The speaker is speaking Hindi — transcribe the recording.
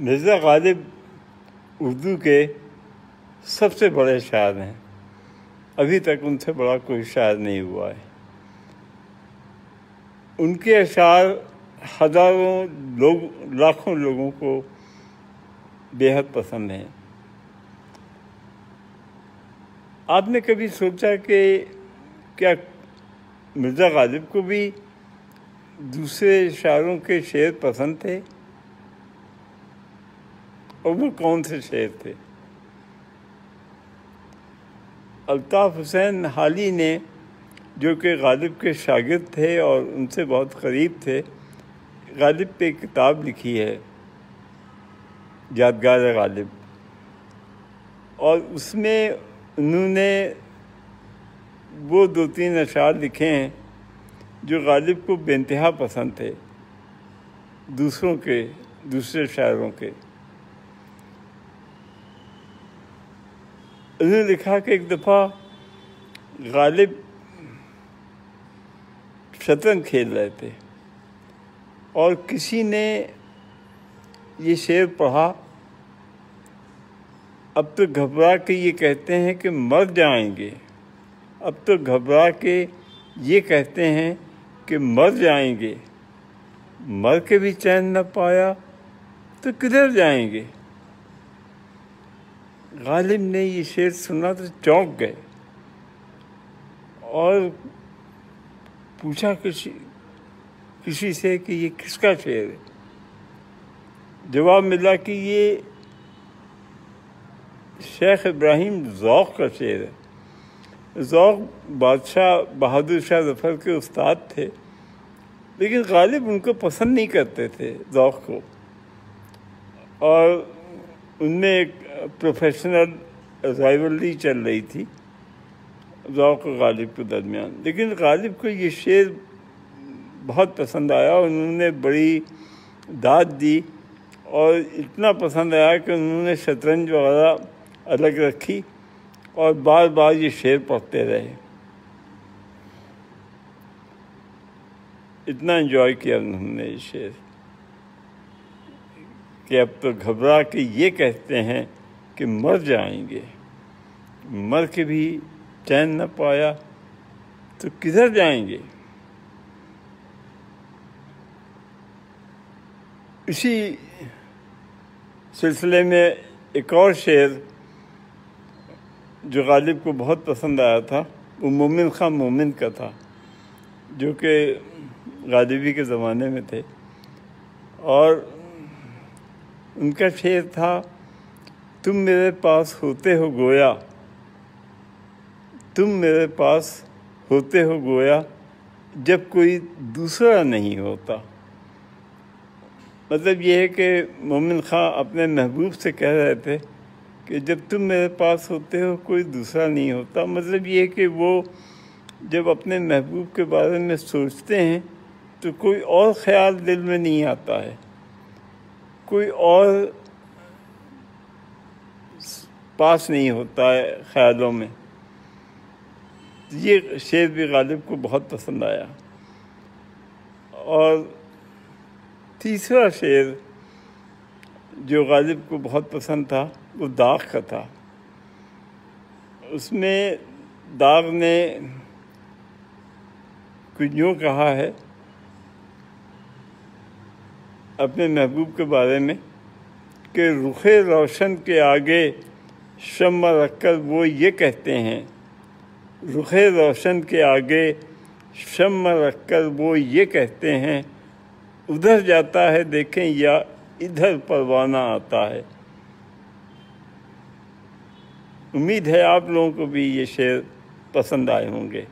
मिर्ज़ा गालिब उर्दू के सबसे बड़े शायर हैं। अभी तक उनसे बड़ा कोई शायर नहीं हुआ है। उनके अशार हज़ारों लोग, लाखों लोगों को बेहद पसंद हैं। आपने कभी सोचा कि क्या मिर्ज़ा गालिब को भी दूसरे शायरों के शेर पसंद थे? और वो कौन से शेर थे? अल्ताफ़ हुसैन हाली ने, जो कि गालिब के शागिद थे और उनसे बहुत करीब थे, गालिब पे किताब लिखी है, यादगार गालिब। और उसमें उन्होंने वो दो तीन अशार लिखे हैं, जो गालिब को बेनतहा पसंद थे, दूसरों के, दूसरे शायरों के। उन्होंने लिखा कि एक दफ़ा गालिब शतरंज खेल रहे थे और किसी ने ये शेर पढ़ा। अब तो घबरा के ये कहते हैं कि मर जाएँगे। अब तो घबरा के ये कहते हैं कि मर जाएँगे। मर के भी चैन न पाया तो किधर जाएँगे? गालिब ने ये शेर सुना तो चौंक गए और पूछा किसी किसी से कि ये किसका शेर है? जवाब मिला कि ये शेख इब्राहिम जौक का शेर है। जौक बादशाह बहादुर शाह ज़फ़र के उस्ताद थे, लेकिन गालिब उनको पसंद नहीं करते थे जौक को। और उनमें एक प्रोफेशनल राइवलरी चल रही थी। जौक गालिब के दरमियान। लेकिन गालिब को ये शेर बहुत पसंद आया उन्होंने बड़ी दाद दी और इतना पसंद आया कि उन्होंने शतरंज वगैरह अलग रखी और बार बार ये शेर पढ़ते रहे। इतना एंजॉय किया उन्होंने ये शेर। कि अब तो घबरा के ये कहते हैं कि मर जाएँगे। मर के भी चैन न पाया तो किधर जाएँगे? इसी सिलसिले में एक और शेर, जो गालिब को बहुत पसंद आया था, वो मोमिन खां मोमिन का था, जो कि गालिबी के ज़माने में थे। और उनका शेर था तुम मेरे पास होते हो गोया। तुम मेरे पास होते हो गोया, जब कोई दूसरा नहीं होता। मतलब यह है कि मोमिन खां अपने महबूब से कह रहे थे कि जब तुम मेरे पास होते हो, कोई दूसरा नहीं होता। मतलब ये कि वो जब अपने महबूब के बारे में सोचते हैं तो कोई और ख्याल दिल में नहीं आता है। कोई और पास नहीं होता है ख्यालों में। ये शेर भी गालिब को बहुत पसंद आया। और तीसरा शेर जो गालिब को बहुत पसंद था, वो दाग का था। उसमें दाग ने कुछ यूँ कहा है, अपने महबूब के बारे में, कि रुखे रोशन के आगे शम्मा रखकर वो ये कहते हैं, रुख रोशन के आगे शम्मा रखकर वो ये कहते हैं, उधर जाता है देखें या इधर परवाना आता है। उम्मीद है आप लोगों को भी ये शेर पसंद आए होंगे।